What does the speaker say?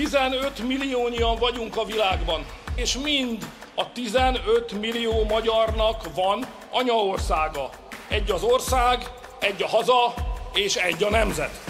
15 milliónyian vagyunk a világban, és mind a 15 millió magyarnak van anyaországa. Egy az ország, egy a haza, és egy a nemzet.